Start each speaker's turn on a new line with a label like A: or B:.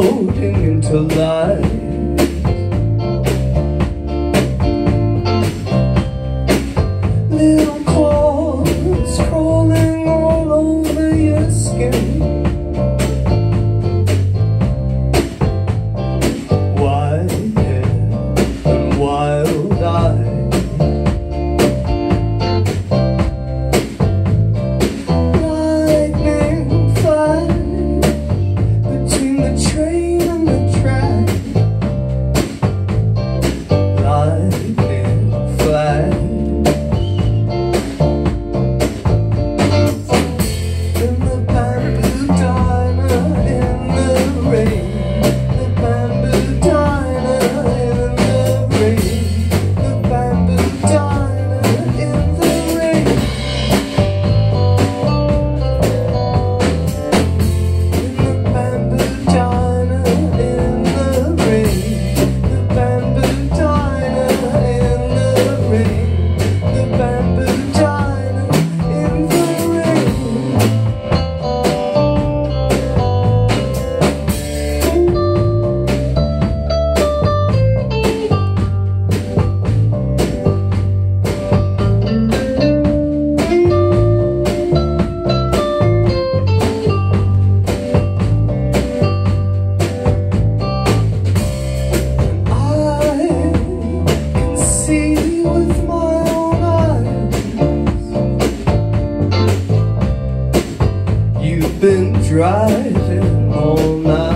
A: floating into light been driving all night